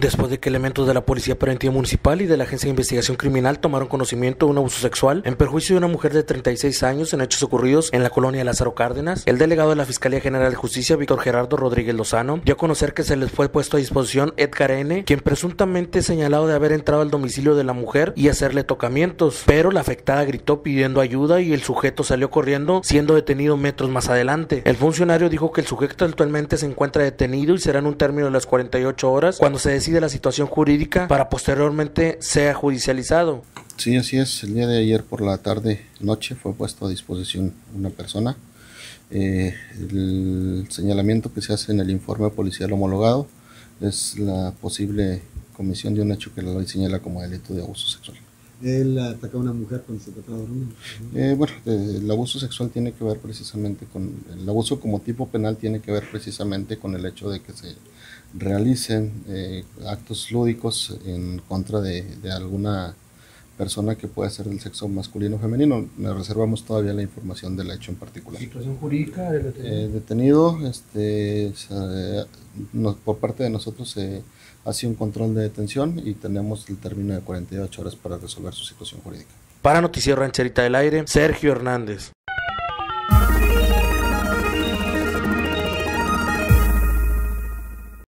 después de que elementos de la Policía Preventiva Municipal y de la Agencia de Investigación Criminal tomaron conocimiento de un abuso sexual en perjuicio de una mujer de 36 años en hechos ocurridos en la colonia Lázaro Cárdenas. El delegado de la Fiscalía General de Justicia, Víctor Gerardo Rodríguez Lozano, dio a conocer que se les fue puesto a disposición Edgar N., quien presuntamente señalado de haber entrado al domicilio de la mujer y hacerle tocamientos, pero la afectada gritó pidiendo ayuda y el sujeto salió corriendo, siendo detenido metros más adelante. El funcionario dijo que el sujeto actualmente se encuentra detenido y será en un término de las 48 horas cuando se decide la situación jurídica para posteriormente sea judicializado. Sí, así es. El día de ayer por la tarde, noche, fue puesto a disposición una persona. Eh, el señalamiento que se hace en el informe policial homologado es la posible comisión de un hecho que la ley señala como delito de abuso sexual. Él atacó a una mujer cuando se trataba de dormir. Eh, bueno, el abuso sexual tiene que ver precisamente con, el abuso como tipo penal tiene que ver precisamente con el hecho de que se realicen eh, actos lúdicos en contra de, alguna persona que pueda ser del sexo masculino o femenino. Le reservamos todavía la información del hecho en particular. ¿Situación jurídica del detenido? Eh, detenido este, por parte de nosotros se hace un control de detención y tenemos el término de 48 horas para resolver su situación jurídica. Para Noticiero Rancherita del Aire, Sergio Hernández.